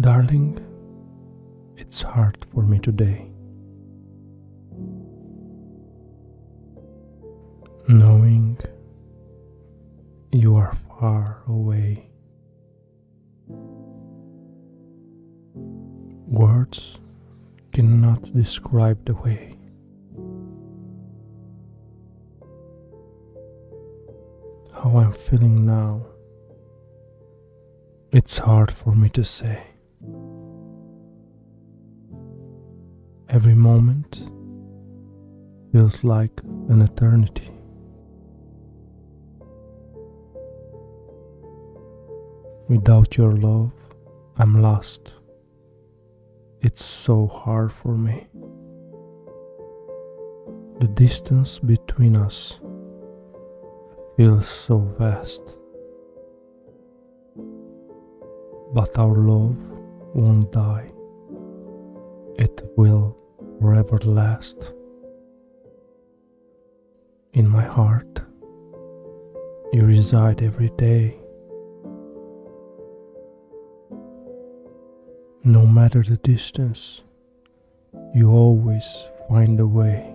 Darling, it's hard for me today. Knowing you are far away. Words cannot describe the way. How I'm feeling now. It's hard for me to say. Every moment feels like an eternity. Without your love, I'm lost. It's so hard for me. The distance between us feels so vast. But our love won't die, it will forever last. In my heart, you reside every day. No matter the distance, you always find a way.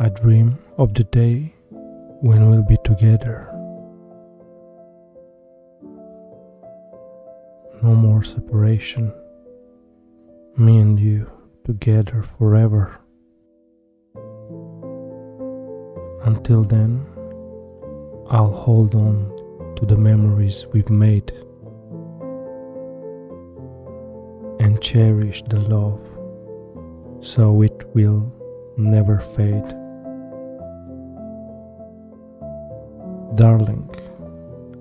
I dream of the day when we'll be together. No more separation, me and you together forever. Until then, I'll hold on to the memories we've made and cherish the love so it will never fade. Darling,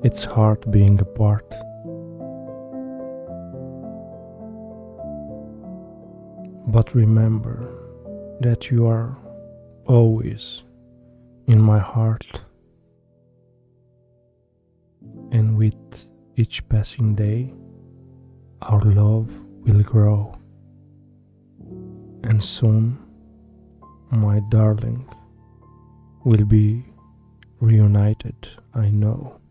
it's hard being apart. But remember that you are always in my heart and with each passing day, our love will grow. And soon, my darling will be reunited, I know.